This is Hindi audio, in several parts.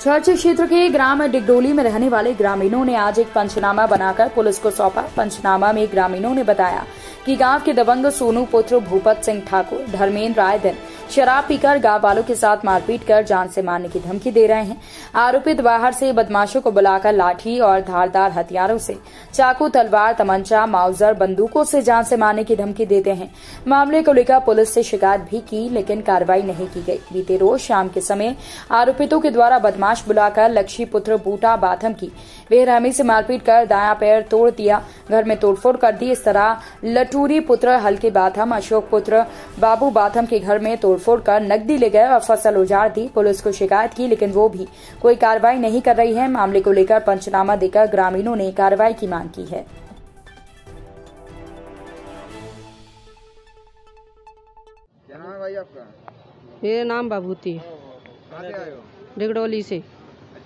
चर्च क्षेत्र के ग्राम डिगडोली में रहने वाले ग्रामीणों ने आज एक पंचनामा बनाकर पुलिस को सौंपा। पंचनामा में ग्रामीणों ने बताया कि गाँव के दबंग सोनू पुत्र भूपत सिंह ठाकुर, धर्मेंद्र राय दिन शराब पीकर गाँव वालों के साथ मारपीट कर जान से मारने की धमकी दे रहे हैं। आरोपित बाहर से बदमाशों को बुलाकर लाठी और धारदार हथियारों से चाकू, तलवार, तमंचा, माउजर, बंदूकों से जान से मारने की धमकी देते हैं। मामले को लेकर पुलिस से शिकायत भी की, लेकिन कार्रवाई नहीं की गई। बीते रोज शाम के समय आरोपितों के द्वारा बदमाश बुलाकर लक्ष्मी पुत्र बूटा बाथम की बेरहमी से मारपीट कर दाया पैर तोड़ दिया घर में तोड़फोड़ कर दी। इस तरह लटूरी पुत्र हल्के बाथम अशोक पुत्र बाबू बाथम के घर में तोड़फोड़ कर नकदी ले गए और फ़सल उजाड़ दी। पुलिस को शिकायत की लेकिन वो भी कोई कार्रवाई नहीं कर रही है। मामले को लेकर पंचनामा देकर ग्रामीणों ने कार्रवाई की मांग की है। क्या नाम भाई आपका? मेरा नाम बबूती। है? डिगडोली से।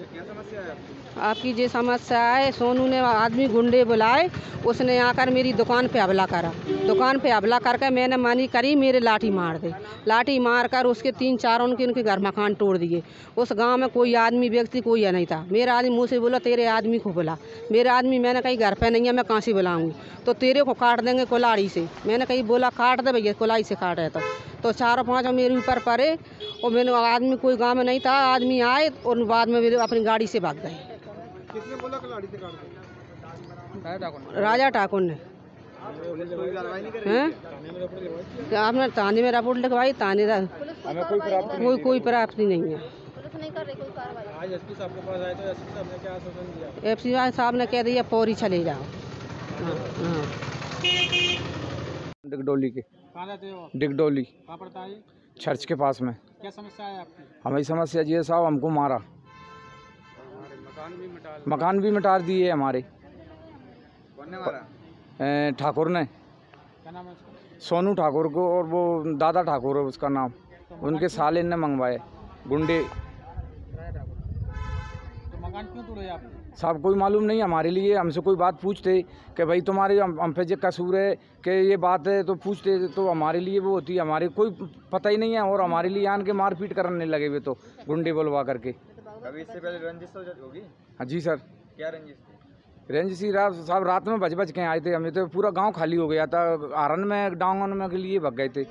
क्या समस्या है आपकी आपकी जो समस्या है, सोनू ने आदमी गुंडे बुलाए, उसने आकर मेरी दुकान पे हमला करा। दुकान पे हमला करके मैंने मनी करी मेरे लाठी मार दे लाठी मार कर उसके तीन चार उनके उनके घर मकान तोड़ दिए। उस गाँव में कोई आदमी व्यक्ति कोई या नहीं था। मेरा आदमी मुँह से बोला तेरे आदमी को बुला। मेरे आदमी मैंने कहीं घर पे नहीं है मैं कहाँ से बुलाऊँगी? तो तेरे को काट देंगे कुलाड़ी से। मैंने कहीं बोला काट दे भैया कुलाई से काटे तो। तो चारों पाँच मेरे ऊपर पड़े और मैंने आदमी कोई गाँव में नहीं था। आदमी आए और बाद में मेरे अपनी गाड़ी से भाग गए। किसने बोला कलाड़ी से काट दो? राजा ठाकुर ने। हैं? तो आपने थाने में रिपोर्ट लिखवाई? थाने कोई प्राप्त कोई कोई प्राप्ति नहीं है। आज एसपी साहब के पास आए तो साहब ने क्या आश्वासन दिया? एफ़ सी साहब ने कह दिया पौरी चले जाओ। हाँ हाँ। डिगडोली के। कहाँ रहते हो? डिगडोली। कहाँ पड़ता है चर्च के पास में। क्या समस्या है आपकी? हमारी समस्या जी है, साहब हमको मारा। मकान भी मिटा मकान भी मिटा दिए हमारे। कौन ने मारा? ए, ठाकुर ने। है सोनू ठाकुर को और वो दादा ठाकुर है उसका नाम। उनके साले ने मंगवाए गुंडे। तो मकान क्यों तोड़े आपने साहब कोई मालूम नहीं हमारे लिए हमसे कोई बात पूछते कि भाई तुम्हारे हम पे जो कसूर है कि ये बात है तो पूछते तो हमारे लिए वो होती है हमारे कोई पता ही नहीं है और हमारे लिए आन के मारपीट करने लगे हुए तो गुंडे बुलवा करके। अभी इससे पहले रंजिश तो होगी? हाँ जी सर। क्या रंजिश? रेंज सी रात साहब रात में बज बज के आए थे। हमें तो पूरा गाँव खाली हो गया था। आरन में, डांगन में के लिए भग गए थे।